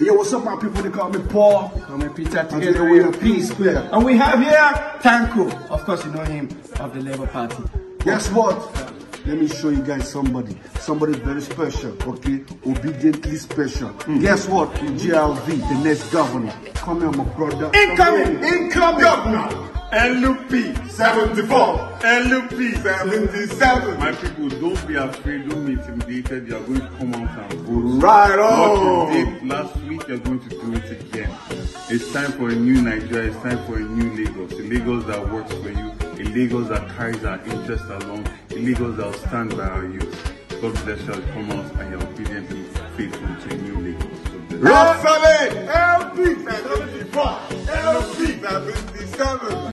Yo, what's up, my people? They call me Paul. Call me Peter. And Together we are Peace P-Square. Square. And we have here Tanko. Of course, you know him of the Labour Party. Guess what? Let me show you guys somebody. Somebody very special, okay? Obidiently special. Hmm. Guess what? GRV, the next governor. Come here, my brother. Incoming! Incoming! Governor, LUP 74, LUP 77. My people, don't be afraid, don't be intimidated. You are going to come out and vote. Right on. What you did last week, you're going to do it again. It's time for a new Nigeria. It's time for a new Lagos. A Lagos that works for you. A Lagos that carries our interests along. A Lagos that will stand by our youth. God bless you come out and you're Obidiently faithful to a new Lagos. So bless. Rosalie, LP 74, LUP 77.